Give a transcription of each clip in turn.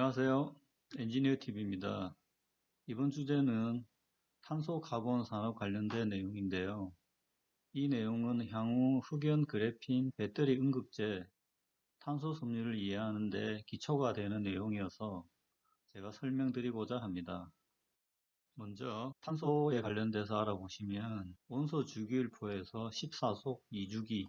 안녕하세요. 엔지니어 TV입니다. 이번 주제는 탄소 카본 산업 관련된 내용인데요. 이 내용은 향후 흑연 그래핀 배터리 응급제 탄소 섬유를 이해하는 데 기초가 되는 내용이어서 제가 설명드리고자 합니다. 먼저 탄소에 관련돼서 알아보시면 원소 주기율표에서 14족 2주기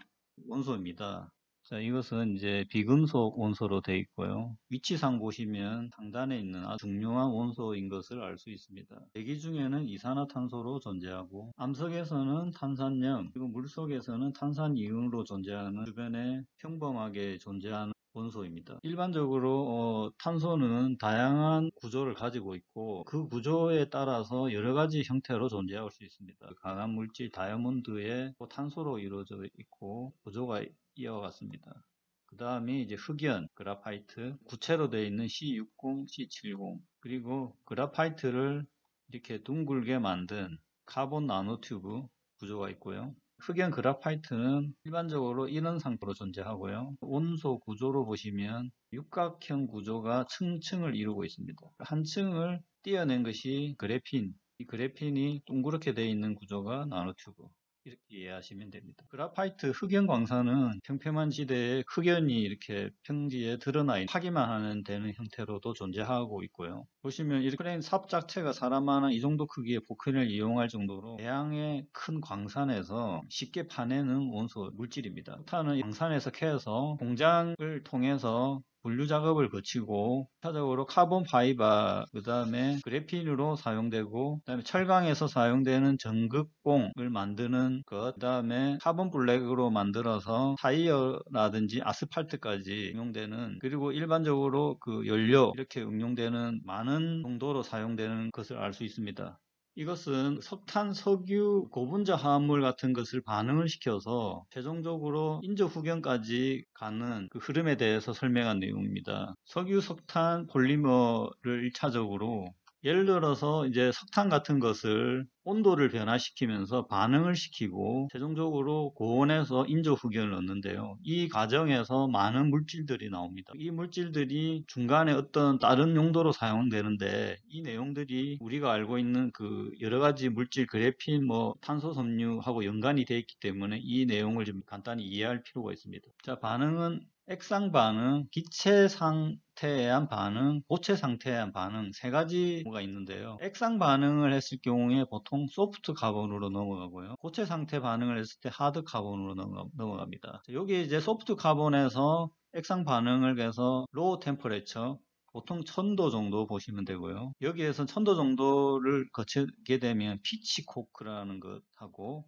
원소입니다. 자, 이것은 이제 비금속 원소로 되어 있고요. 위치상 보시면 상단에 있는 아주 중요한 원소인 것을 알 수 있습니다. 대기 중에는 이산화탄소로 존재하고 암석에서는 탄산염, 그리고 물속에서는 탄산이온으로 존재하는 주변에 평범하게 존재하는 원소입니다. 일반적으로 어, 탄소는 다양한 구조를 가지고 있고 그 구조에 따라서 여러 가지 형태로 존재할 수 있습니다. 강한 물질 다이아몬드의 탄소로 이루어져 있고 구조가 이어갔습니다. 그 다음에 이제 흑연, graphite, 구체로 되어 있는 C60, C70 그리고 graphite를 이렇게 둥글게 만든 카본 나노튜브 구조가 있고요. 흑연 graphite는 일반적으로 이런 상태로 존재하고요. 원소 구조로 보시면 육각형 구조가 층층을 이루고 있습니다. 한 층을 띄어낸 것이 그래핀, 이 그래핀이 둥그렇게 되어 있는 구조가 나노튜브 이렇게 이해하시면 됩니다. graphite 흑연 광산은 평평한 지대에 흑연이 이렇게 평지에 드러나 파기만 하면 되는 형태로도 존재하고 있고요. 보시면 이 크레인 삽 자체가 사람 하나 이 정도 크기의 포크를 이용할 정도로 대량의 큰 광산에서 쉽게 파내는 원소 물질입니다. 탄은 광산에서 캐서 공장을 통해서 분류 작업을 거치고 차적으로 carbon fiber 그 다음에 그래핀으로 사용되고 그 다음에 철강에서 사용되는 전극봉을 만드는 것 그 다음에 카본 블랙으로 만들어서 타이어라든지 아스팔트까지 응용되는 그리고 일반적으로 그 연료 이렇게 응용되는 많은 정도로 사용되는 것을 알 수 있습니다. 이것은 석탄, 석유, 고분자 화합물 같은 것을 반응을 시켜서 최종적으로 인조 후견까지 가는 그 흐름에 대해서 설명한 내용입니다. 석유, 석탄, 폴리머를 1차적으로 예를 들어서 이제 석탄 같은 것을 온도를 변화시키면서 반응을 시키고 최종적으로 고온에서 인조 흑연을 얻는데요. 이 과정에서 많은 물질들이 나옵니다. 이 물질들이 중간에 어떤 다른 용도로 사용되는데 이 내용들이 우리가 알고 있는 그 여러 가지 물질 그래핀 뭐 탄소 섬유하고 연관이 되어 있기 때문에 이 내용을 좀 간단히 이해할 필요가 있습니다. 자, 반응은 액상 반응, 기체 상태에 한 반응, 고체 상태에 한 반응 세 가지가 있는데요. 액상 반응을 했을 경우에 보통 soft carbon으로 넘어가고요. 고체 상태 반응을 했을 때 hard carbon으로 넘어가, 니다 여기 이제 soft carbon에서 액상 반응을 해서 low temperature 보통 1000도 정도 보시면 되고요. 여기에서 1000도 정도를 거치게 되면 pitch coke라는 것하고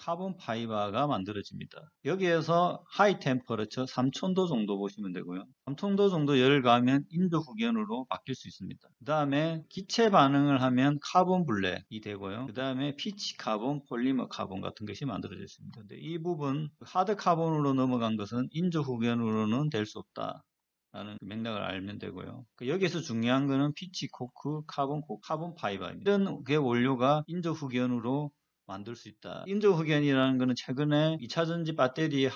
carbon fiber가 만들어집니다. 여기에서 high temperature 3000도 정도 보시면 되고요. 3000도 정도 열을 가하면 인조 흑연으로 바뀔 수 있습니다. 그 다음에 기체 반응을 하면 카본 블랙이 되고요. 그 다음에 pitch carbon, polymer carbon 같은 것이 만들어져 있습니다. 근데 이 부분 hard carbon으로 넘어간 것은 인조 흑연으로는 될 수 없다. 라는 그 맥락을 알면 되고요. 그 여기에서 중요한 거는 pitch coke, carbon 코, carbon fiber입니다. 이런 게 원료가 인조 흑연으로 만들 수 있다. 인조흑연이라는 것은 최근에 2차전지 배터리의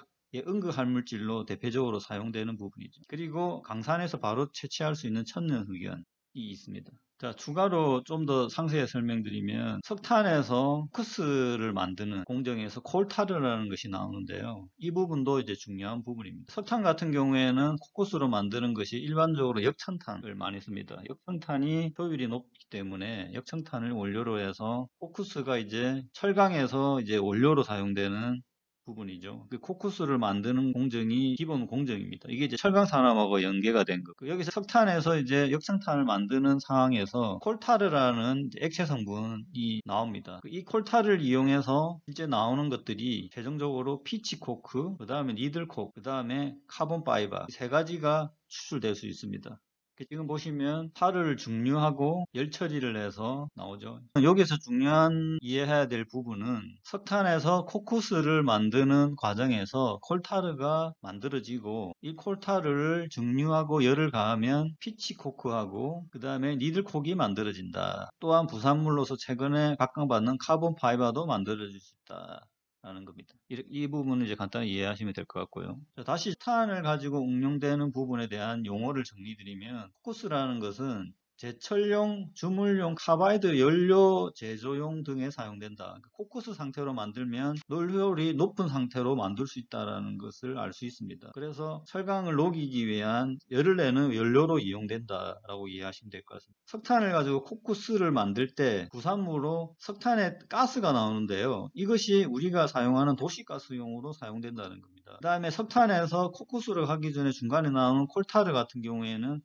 응급할 물질로 대표적으로 사용되는 부분이죠. 그리고 강산에서 바로 채취할 수 있는 천연흑연이 있습니다. 자, 추가로 좀 더 상세히 설명드리면 석탄에서 쿠스를 만드는 공정에서 콜타르라는 것이 나오는데요. 이 부분도 이제 중요한 부분입니다. 석탄 같은 경우에는 코쿠스로 만드는 것이 일반적으로 역청탄을 많이 씁니다. 역청탄이 효율이 높기 때문에 역청탄을 원료로 해서 코쿠스가 이제 철강에서 이제 원료로 사용되는 부분이죠. 그 코크스를 만드는 공정이 기본 공정입니다. 이게 이제 철강 산업하고 연계가 된 거. 그 여기서 석탄에서 이제 역청탄을 만드는 상황에서 콜타르라는 액체 성분이 나옵니다. 그 이 콜타르를 이용해서 실제 나오는 것들이 최종적으로 pitch coke, 그 다음에 needle coke, 그 다음에 carbon fiber 세 가지가 추출될 수 있습니다. 지금 보시면 타르를 증류하고 열 처리를 해서 나오죠. 여기서 중요한 이해해야 될 부분은 석탄에서 코크스를 만드는 과정에서 콜타르가 만들어지고 이 콜타르를 증류하고 열을 가하면 pitch coke하고 그 다음에 needle coke이 만들어진다. 또한 부산물로서 최근에 각광받는 carbon fiber도 만들어질 수 있다. 라는 겁니다. 이, 이 부분은 이제 간단히 이해하시면 될 것 같고요. 자, 다시 석탄을 가지고 응용되는 부분에 대한 용어를 정리드리면 코크스라는 것은 제철용, 주물용, 카바이드 연료 제조용 등에 사용된다. 그러니까 코크스 상태로 만들면 열효율이 높은 상태로 만들 수 있다는 것을 알 수 있습니다. 그래서 철강을 녹이기 위한 열을 내는 연료로 이용된다라고 이해하시면 될 것 같습니다. 석탄을 가지고 코크스를 만들 때 부산물로 석탄의 가스가 나오는데요. 이것이 우리가 사용하는 도시가스용으로 사용된다는 겁니다. 그 다음에 석탄에서 코크스를 하기 전에 중간에 나오는 콜타르 같은 경우에는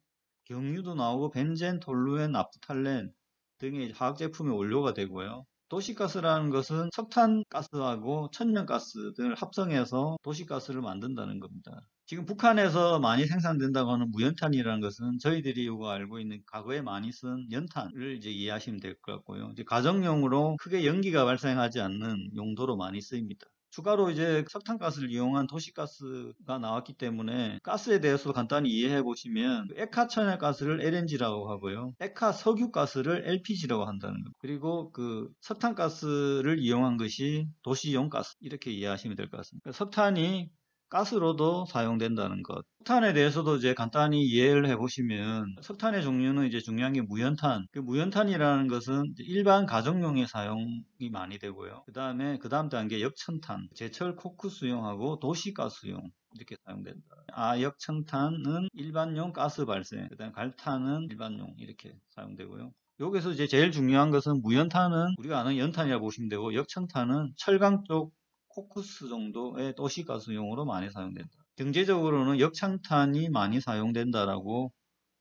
경유도 나오고 벤젠, 톨루엔, 나프탈렌 등의 화학 제품의 원료가 되고요. 도시가스라는 것은 석탄가스하고 천연가스 등을 합성해서 도시가스를 만든다는 겁니다. 지금 북한에서 많이 생산된다고 하는 무연탄이라는 것은 저희들이 알고 있는 과거에 많이 쓴 연탄을 이제 이해하시면 될 것 같고요. 이제 가정용으로 크게 연기가 발생하지 않는 용도로 많이 쓰입니다. 추가로 이제 석탄가스를 이용한 도시가스가 나왔기 때문에 가스에 대해서 간단히 이해해 보시면 에카 천연가스를 LNG라고 하고요. 에카 석유가스를 LPG라고 한다는 것. 그리고 그 석탄가스를 이용한 것이 도시용 가스 이렇게 이해하시면 될 것 같습니다. 석탄이 가스로도 사용된다는 것. 석탄에 대해서도 이제 간단히 이해를 해보시면 석탄의 종류는 이제 중요한 게 무연탄. 그 무연탄이라는 것은 일반 가정용에 사용이 많이 되고요. 그 다음에 그 다음 단계 역천탄, 제철 코크 수용하고 도시가스용 이렇게 사용된다. 아역천탄은 일반용 가스 발생, 그 다음 갈탄은 일반용 이렇게 사용되고요. 여기서 이제 제일 중요한 것은 무연탄은 우리가 아는 연탄이라고 보시면 되고 역천탄은 철강 쪽 코쿠스 정도의 도시가스용으로 많이 사용된다. 경제적으로는 역창탄이 많이 사용된다라고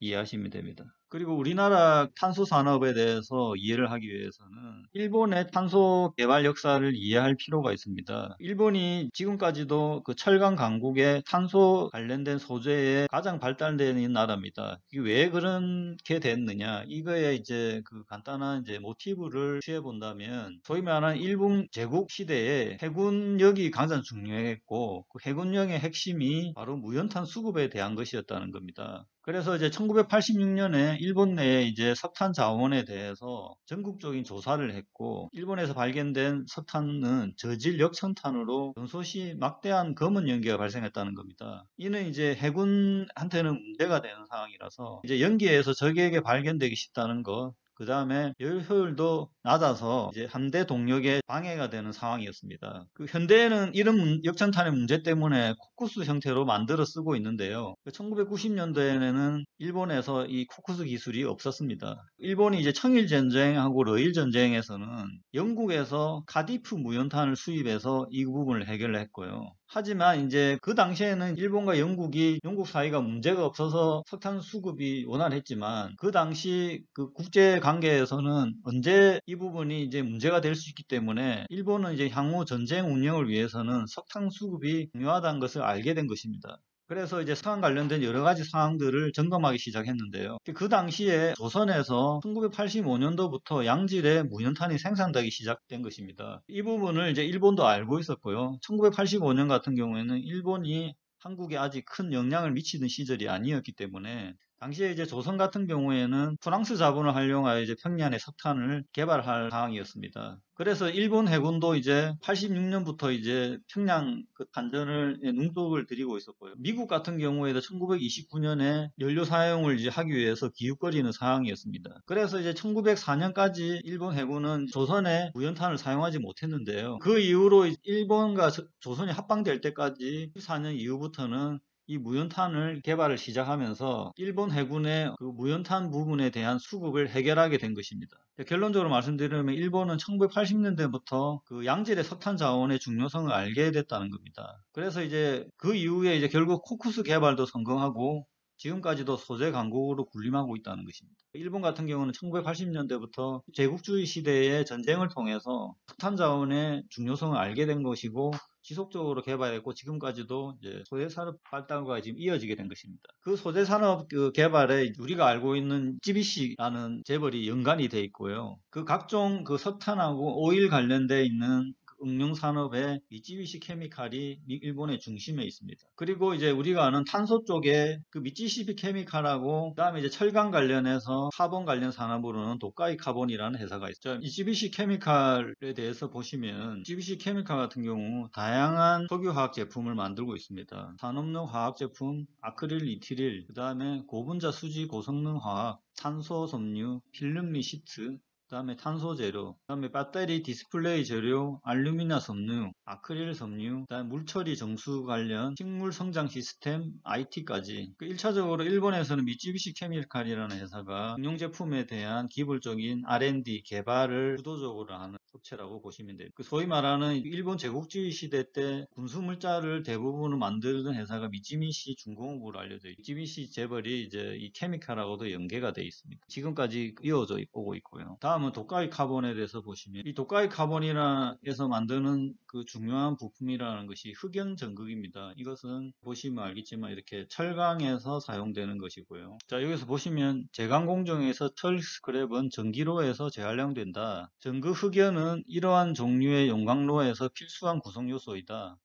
이해하시면 됩니다. 그리고 우리나라 탄소 산업에 대해서 이해를 하기 위해서는 일본의 탄소 개발 역사를 이해할 필요가 있습니다. 일본이 지금까지도 그 철강 강국의 탄소 관련된 소재에 가장 발달되는 나라입니다. 이게 왜 그렇게 됐느냐? 이거에 이제 그 간단한 이제 모티브를 취해 본다면 소위 말하는 일본 제국 시대에 해군력이 가장 중요했고 그 해군력의 핵심이 바로 무연탄 수급에 대한 것이었다는 겁니다. 그래서 이제 1986년에 일본 내에 이제 석탄 자원에 대해서 전국적인 조사를 했고 일본에서 발견된 석탄은 저질 역천탄으로 전소시 막대한 검은 연기가 발생했다는 겁니다. 이는 이제 해군한테는 문제가 되는 상황이라서 이제 연기에서 적에게 발견되기 쉽다는 것, 그 다음에 열 효율도 낮아서 이제 함대 동력에 방해가 되는 상황이었습니다. 그 현대에는 이런 역전탄의 문제 때문에 코쿠스 형태로 만들어 쓰고 있는데요. 1990년대에는 일본에서 이 코쿠스 기술이 없었습니다. 일본이 이제 청일 전쟁하고 러일 전쟁에서는 영국에서 카디프 무연탄을 수입해서 이 부분을 해결했고요. 하지만 이제 그 당시에는 일본과 영국이 영국 사이가 문제가 없어서 석탄 수급이 원활했지만 그 당시 그 국제 관계에서는 언제 이 부분이 이제 문제가 될 수 있기 때문에 일본은 이제 향후 전쟁 운영을 위해서는 석탄 수급이 중요하다는 것을 알게 된 것입니다. 그래서 이제 상황 관련된 여러 가지 사항들을 점검하기 시작했는데요. 그 당시에 조선에서 1985년도부터 양질의 무연탄이 생산되기 시작된 것입니다. 이 부분을 이제 일본도 알고 있었고요. 1985년 같은 경우에는 일본이 한국에 아직 큰 영향을 미치는 시절이 아니었기 때문에 당시에 이제 조선 같은 경우에는 프랑스 자본을 활용하여 이제 평양에 석탄을 개발할 상황이었습니다. 그래서 일본 해군도 이제 86년부터 이제 평양 그 단전을 눈독을 들이고 있었고요. 미국 같은 경우에도 1929년에 연료 사용을 이제 하기 위해서 기웃거리는 상황이었습니다. 그래서 이제 1904년까지 일본 해군은 조선에 무연탄을 사용하지 못했는데요. 그 이후로 일본과 조선이 합방될 때까지 14년 이후부터는 이 무연탄을 개발을 시작하면서 일본 해군의 그 무연탄 부분에 대한 수급을 해결하게 된 것입니다. 결론적으로 말씀드리면 일본은 1980년대부터 그 양질의 석탄 자원의 중요성을 알게 됐다는 겁니다. 그래서 이제 그 이후에 이제 결국 코쿠스 개발도 성공하고 지금까지도 소재 강국으로 군림하고 있다는 것입니다. 일본 같은 경우는 1980년대부터 제국주의 시대의 전쟁을 통해서 석탄 자원의 중요성을 알게 된 것이고 지속적으로 개발했고 지금까지도 소재 산업 발달과 지금 이어지게 된 것입니다. 그 소재 산업 그 개발에 우리가 알고 있는 미쯔비시라는 재벌이 연관이 돼 있고요. 그 각종 그 석탄하고 오일 관련돼 있는 그 응용 산업의 미쯔비시 케미칼이 미- 일본의 중심에 있습니다. 그리고 이제 우리가 아는 탄소 쪽에 그 미쯔비시 케미칼하고 그다음에 이제 철강 관련해서 카본 관련 산업으로는 도카이 카본이라는 회사가 있죠. 미쯔비시 케미칼에 대해서 보시면 미쯔비시 케미칼 같은 경우 다양한 석유화학 제품을 만들고 있습니다. 산업용 화학 제품, 아크릴, 이티릴, 그다음에 고분자 수지 고성능 화학, 탄소 섬유, 필름 및 시트, 그 다음에 탄소 재료, 그 다음에 배터리 디스플레이 재료, 알루미나 섬유, 아크릴 섬유, 그 다음에 물처리 정수 관련 식물 성장 시스템, IT까지. 그 1차적으로 일본에서는 미쯔비시 케미칼이라는 회사가 응용 제품에 대한 기본적인 R&D 개발을 주도적으로 하는 업체라고 보시면 돼요. 그 소위 말하는 일본 제국주의 시대 때 군수 물자를 대부분을 만드는 회사가 미쯔비시 중공업으로 알려져 있고 미쯔비시 재벌이 이제 이 케미칼하고도 연계가 돼 있습니다. 지금까지 이어져 오고 있고요. 다음 은 도카이 카본에 대해서 보시면 이 도카이 카본이라에서 만드는 그 중요한 부품이라는 것이 흑연 전극입니다. 이것은 보시면 알겠지만 이렇게 철강에서 사용되는 것이고요. 자 여기서 보시면 제강 공정에서 철 스크랩은 전기로에서 재활용된다. 전극 흑연은 이러한 종류의 용광로에서 필수한 구성 요소이다.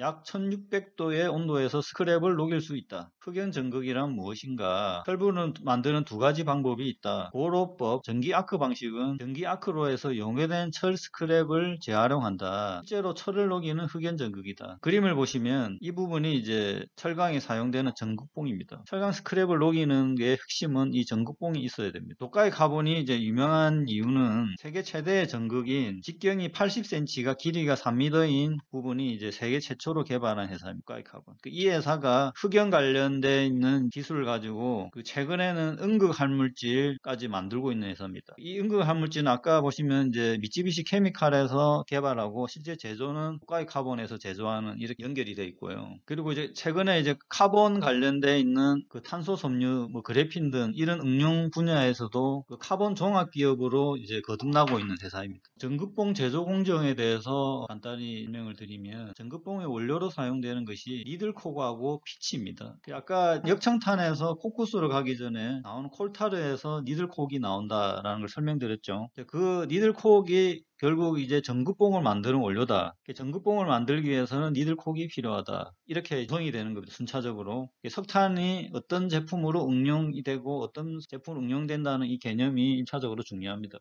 약 1600도의 온도에서 스크랩을 녹일 수 있다. 흑연 전극이란 무엇인가? 철분을 만드는 두 가지 방법이 있다. 고로법, 전기 아크 방식은 전기 아크로에서 용해된 철 스크랩을 재활용한다. 실제로 철을 녹이는 흑연 전극이다. 그림을 보시면 이 부분이 이제 철강에 사용되는 전극봉입니다. 철강 스크랩을 녹이는 게 핵심은 이 전극봉이 있어야 됩니다. 도카이 카본이 이제 유명한 이유는 세계 최대의 전극인 직경이 80cm가 길이가 3m인 부분이 이제 세계 최초 최초로 개발한 회사입니다. 도카이 카본. 그 이 회사가 흑연 관련 돼 있는 기술을 가지고 그 최근에는 음극 활물질까지 만들고 있는 회사입니다. 이 음극 활물질은 아까 보시면 이제 미쯔비시 케미칼에서 개발하고 실제 제조는 도카이 카본에서 제조하는 이렇게 연결이 되어 있고요. 그리고 이제 최근에 이제 카본 관련돼 있는 그 탄소 섬유, 뭐 그래핀 등 이런 응용 분야에서도 그 카본 종합 기업으로 이제 거듭나고 있는 회사입니다. 전극봉 제조 공정에 대해서 간단히 설명을 드리면 전극봉의 원료로 사용되는 것이 needle coke하고 피치입니다. 그 아까 역청탄에서 코쿠스로 가기 전에 나오는 콜타르에서 니들콕이 나온다라는 걸 설명드렸죠. 그 니들콕이 결국 이제 전극봉을 만드는 원료다. 전극봉을 만들기 위해서는 니들콕이 필요하다. 이렇게 구성이 되는 겁니다. 순차적으로. 석탄이 어떤 제품으로 응용이 되고 어떤 제품으로 응용된다는 이 개념이 1차적으로 중요합니다.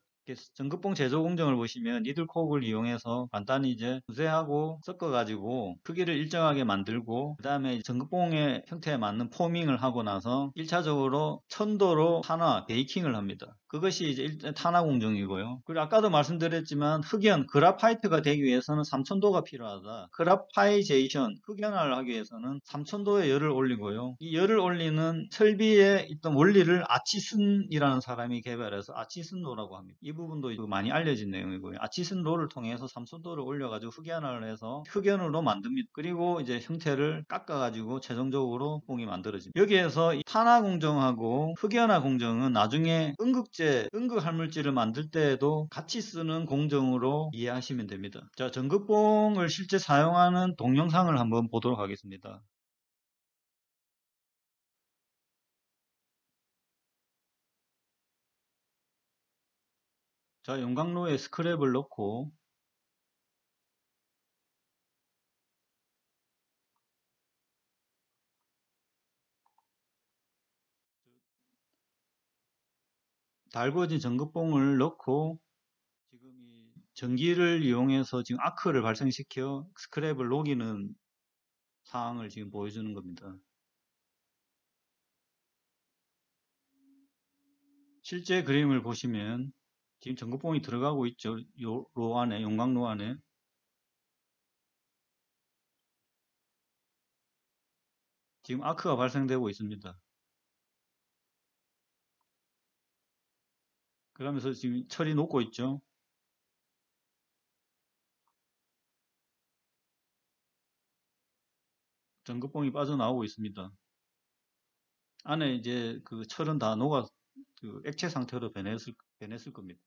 전극봉 제조 공정을 보시면 니들콕을 이용해서 간단히 이제 분쇄하고 섞어가지고 크기를 일정하게 만들고 그 다음에 전극봉의 형태에 맞는 포밍을 하고 나서 1차적으로 천도로 탄화, 베이킹을 합니다. 그것이 이제 일단 탄화 공정이고요. 그리고 아까도 말씀드렸지만 흑연, 그라파이트가 되기 위해서는 3000도가 필요하다. 그라파이제이션, 흑연화를 하기 위해서는 3000도의 열을 올리고요. 이 열을 올리는 설비에 있던 원리를 아치슨이라는 사람이 개발해서 아치슨로라고 합니다. 이 부분도 많이 알려진 내용이고요. 아치슨로를 통해서 3000도를 올려가지고 흑연화를 해서 흑연으로 만듭니다. 그리고 이제 형태를 깎아가지고 최종적으로 봉이 만들어집니다. 여기에서 탄화 공정하고 흑연화 공정은 나중에 응극 실제 응극 할물질을 만들 때에도 같이 쓰는 공정으로 이해하시면 됩니다. 자, 전극봉을 실제 사용하는 동영상을 한번 보도록 하겠습니다. 자, 용광로에 스크랩을 넣고 달궈진 전극봉을 넣고 지금 이 전기를 이용해서 지금 아크를 발생시켜 스크랩을 녹이는 상황을 지금 보여주는 겁니다. 실제 그림을 보시면 지금 전극봉이 들어가고 있죠. 요 로 안에 용광로 안에 지금 아크가 발생되고 있습니다. 그러면서 지금 철이 녹고 있죠. 전극봉이 빠져나오고 있습니다. 안에 이제 그 철은 다 녹아 그 액체 상태로 변했을, 변했을 겁니다.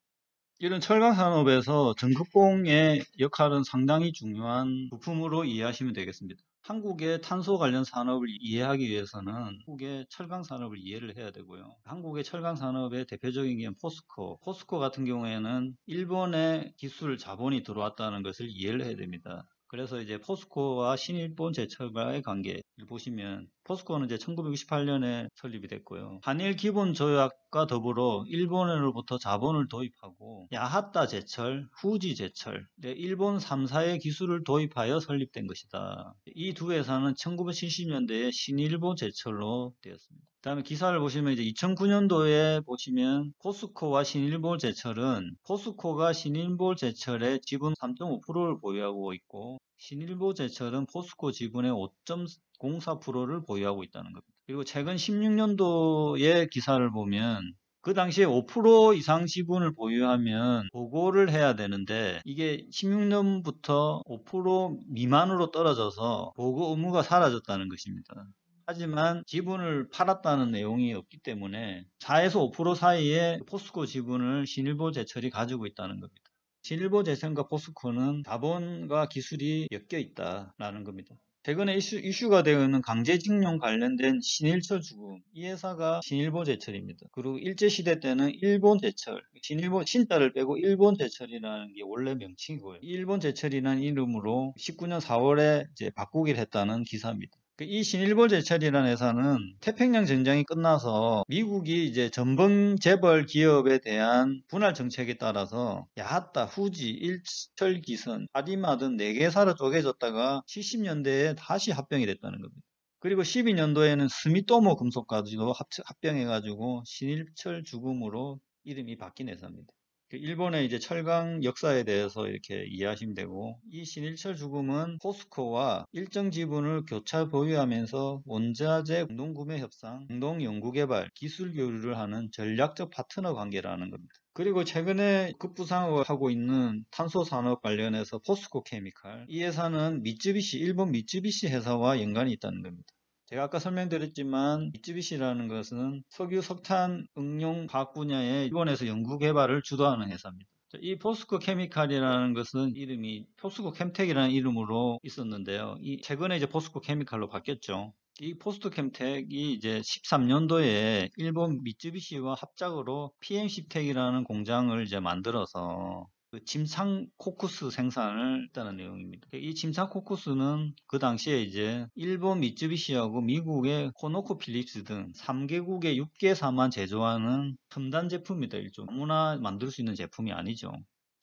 이런 철강 산업에서 전극봉의 역할은 상당히 중요한 부품으로 이해하시면 되겠습니다. 한국의 탄소 관련 산업을 이해하기 위해서는 한국의 철강 산업을 이해를 해야 되고요. 한국의 철강 산업의 대표적인 게 포스코. 포스코 같은 경우에는 일본의 기술 자본이 들어왔다는 것을 이해를 해야 됩니다. 그래서 이제 포스코와 신일본 제철과의 관계를 보시면 포스코는 이제 1968년에 설립이 됐고요. 한일 기본 조약과 더불어 일본으로부터 자본을 도입하고 야하타 제철, 후지 제철, 일본 3사의 기술을 도입하여 설립된 것이다. 이 두 회사는 1970년대에 신일본 제철로 되었습니다. 그 다음에 기사를 보시면 이제 2009년도에 보시면 포스코와 신일본 제철은 포스코가 신일본 제철의 지분 3.5%를 보유하고 있고 신일보 제철은 포스코 지분의 5.04%를 보유하고 있다는 겁니다. 그리고 최근 16년도의 기사를 보면 그 당시에 5% 이상 지분을 보유하면 보고를 해야 되는데 이게 16년부터 5% 미만으로 떨어져서 보고 의무가 사라졌다는 것입니다. 하지만 지분을 팔았다는 내용이 없기 때문에 4에서 5% 사이에 포스코 지분을 신일보 제철이 가지고 있다는 겁니다. 신일보 재생과 포스코는 자본과 기술이 엮여 있다라는 겁니다. 최근에 이슈, 가 되어 있는 강제징용 관련된 신일철 주금 이 회사가 신일보 제철입니다. 그리고 일제시대 때는 일본 제철 신일본 신자를 빼고 일본 제철이라는 게 원래 명칭이고요. 일본 제철이라는 이름으로 19년 4월에 이제 바꾸기를 했다는 기사입니다. 그이 신일본 제철이라는 회사는 태평양 전쟁이 끝나서 미국이 이제 전범 재벌 기업에 대한 분할 정책에 따라서 야하타, 후지, 일철 기선, 아리마 등 4개사로 쪼개졌다가 70년대에 다시 합병이 됐다는 겁니다. 그리고 12년도에는 스미토모 금속까지도 합병해가지고 신일철 죽음으로 이름이 바뀐 회사입니다. 그 일본의 이제 철강 역사에 대해서 이렇게 이해하시면 되고 이 신일철 죽음은 포스코와 일정 지분을 교차 보유하면서 원자재 공동 구매 협상, 공동 연구 개발, 기술 교류를 하는 전략적 파트너 관계라는 겁니다. 그리고 최근에 급부상을 하고 있는 탄소 산업 관련해서 포스코 케미칼 이 회사는 미쯔비시 일본 미쯔비시 회사와 연관이 있다는 겁니다. 제가 아까 설명드렸지만 미쯔비시라는 것은 석유 석탄 응용 과학 분야에 일본에서 연구 개발을 주도하는 회사입니다. 이 포스코 케미칼이라는 것은 이름이 포스코 켐텍이라는 이름으로 있었는데요. 이 최근에 이제 포스코 케미칼로 바뀌었죠. 이 포스코 켐텍이 이제 13년도에 일본 미쯔비시와 합작으로 PMC텍이라는 공장을 이제 만들어서 그 침상 코크스 생산을 했다는 내용입니다. 이 침상 코크스는 그 당시에 이제 일본 미쯔비시하고 미국의 코노코 필립스 등 3개국의 6개사만 제조하는 첨단 제품이다. 일종 아무나 만들 수 있는 제품이 아니죠.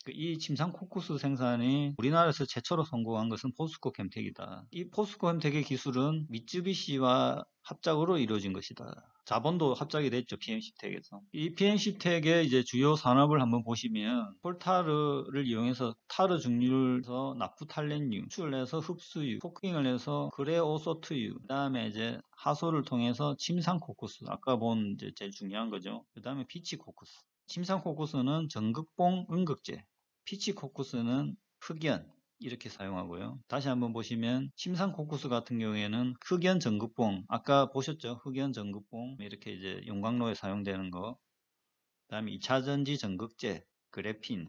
그 이 침상 코크스 생산이 우리나라에서 최초로 성공한 것은 포스코 켐텍이다. 이 포스코 켐텍의 기술은 미쯔비시와 합작으로 이루어진 것이다. 자본도 합작이 됐죠. PMC텍에서. 이 PMC텍의 이제 주요 산업을 한번 보시면 콜타르를 이용해서 타르 증류에서 나프탈렌유, 추출을 해서 흡수유, coking을 해서 크레오소트유, 그 다음에 이제 하소를 통해서 침상 코크스, 아까 본 이제 제일 중요한 거죠. 그 다음에 피치 코크스. 침상 코크스는 전극봉 음극재, 피치 코크스는 흑연, 이렇게 사용하고요. 다시 한번 보시면 침상 코크스 같은 경우에는 흑연 전극봉 아까 보셨죠? 흑연 전극봉 이렇게 이제 용광로에 사용되는 거. 그 다음에 2차전지 전극재 그래핀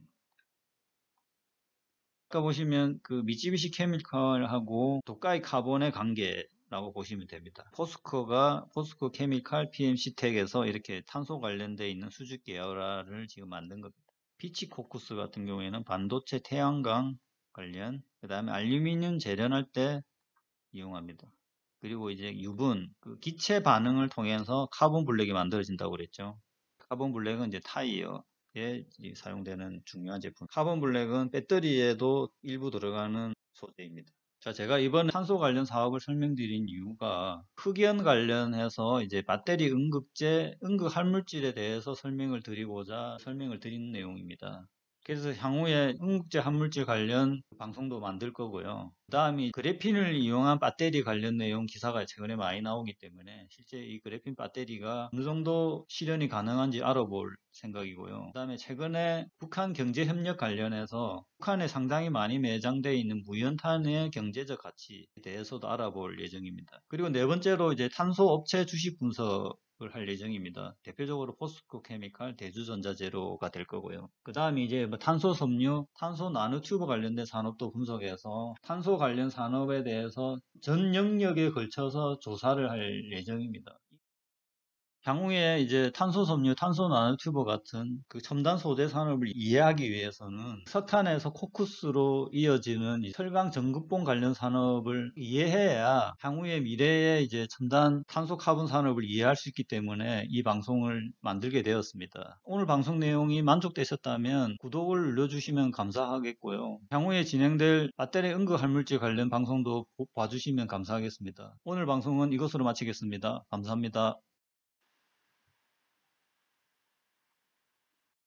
아까 보시면 그 미쯔비시 케미칼하고 도카이 카본의 관계 라고 보시면 됩니다. 포스코가 포스코 케미칼 PMC텍에서 이렇게 탄소 관련돼 있는 수직 계열화를 지금 만든 겁니다. 피치 코크스 같은 경우에는 반도체 태양광 관련 그 다음에 알루미늄 제련할 때 이용합니다. 그리고 이제 유분, 그 기체 반응을 통해서 카본 블랙이 만들어진다고 그랬죠. 카본 블랙은 이제 타이어에 사용되는 중요한 제품. 카본 블랙은 배터리에도 일부 들어가는 소재입니다. 자, 제가 이번에 탄소 관련 사업을 설명드린 이유가 흑연 관련해서 이제 배터리 음극재, 음극 활물질에 대해서 설명을 드리고자 설명을 드리는 내용입니다. 그래서 향후에 응급제 합물질 관련 방송도 만들 거고요. 그 다음에 그래핀을 이용한 배터리 관련 내용 기사가 최근에 많이 나오기 때문에 실제 이 그래핀 배터리가 어느 정도 실현이 가능한지 알아볼 생각이고요. 그 다음에 최근에 북한 경제협력 관련해서 북한에 상당히 많이 매장되어 있는 무연탄의 경제적 가치에 대해서도 알아볼 예정입니다. 그리고 네 번째로 이제 탄소 업체 주식 분석 할 예정입니다. 대표적으로 포스코 케미칼, 대주전자 제로가 될 거고요. 그 다음에 이제 뭐 탄소 섬유, 탄소 나노튜브 관련된 산업도 분석해서 탄소 관련 산업에 대해서 전 영역에 걸쳐서 조사를 할 예정입니다. 향후에 이제 탄소 섬유, 탄소 나노튜브 같은 그 첨단 소재 산업을 이해하기 위해서는 석탄에서 코크스로 이어지는 이 철강 전극봉 관련 산업을 이해해야 향후의 미래의 이제 첨단 탄소 카본 산업을 이해할 수 있기 때문에 이 방송을 만들게 되었습니다. 오늘 방송 내용이 만족되셨다면 구독을 눌러주시면 감사하겠고요. 향후에 진행될 배터리 음극 활물질 관련 방송도 보- 봐주시면 감사하겠습니다. 오늘 방송은 이것으로 마치겠습니다. 감사합니다.